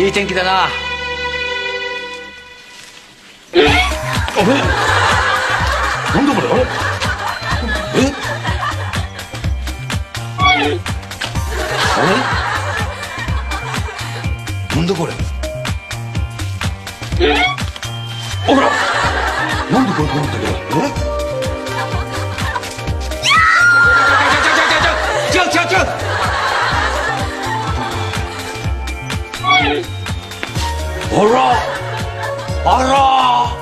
いい天気だな。え？あれなんだこれ？あれえ？あれ？なんだこれ？えあら！なんでこれこうなったけどえ？あら。あら。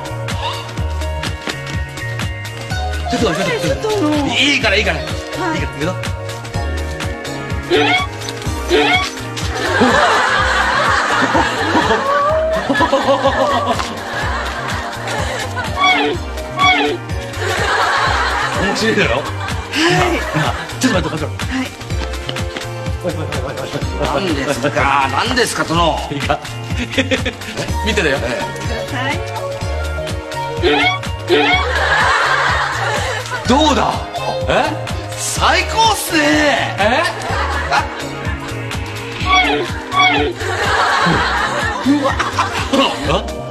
ちょっとちょっとちょっとちょっといいからいいから、い、いからいくよ面白いだろ？はい。ちょっと待って待って。はい何ですか？何ですか殿見てだよ。はいどうだ？え？最高っすね。え？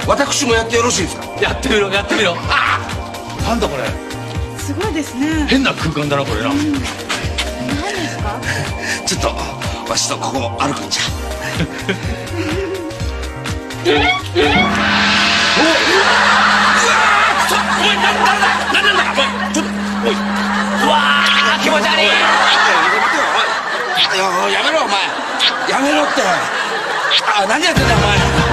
私もやってよろしいですか？やってみろやってみろ。あ。なんだこれ。すごいですね。変な空間だなこれな。何ですかちょっとわしとここ歩くんじゃ。おうわーちょおいなんだなんだなんだおいちょっとおいうわー気持ち悪い。やめろお前。やめろって。あ何やってんだよお前